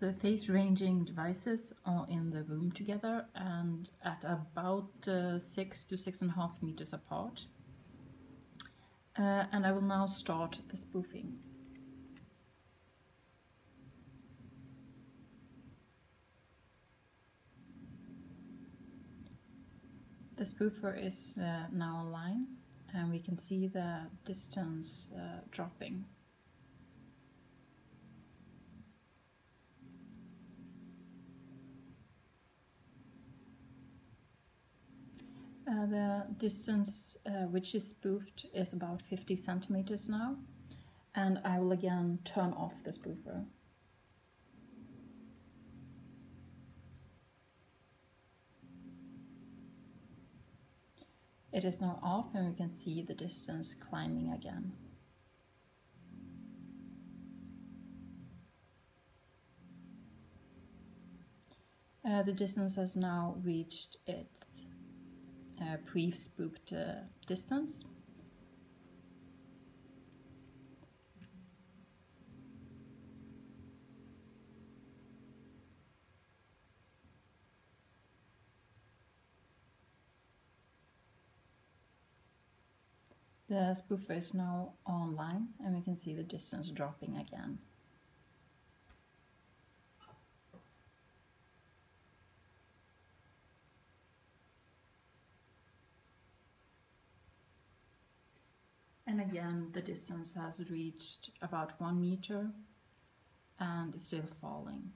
So phase ranging devices are in the room together and at about uh, six to six and a half meters apart. Uh, and I will now start the spoofing. The spoofer is uh, now online and we can see the distance uh, dropping. Uh, the distance uh, which is spoofed is about 50 centimeters now and I will again turn off the spoofer. It is now off and we can see the distance climbing again. Uh, the distance has now reached its uh, pre-spoofed uh, distance. The spoofer is now online and we can see the distance dropping again. And again, the distance has reached about one meter and is still falling.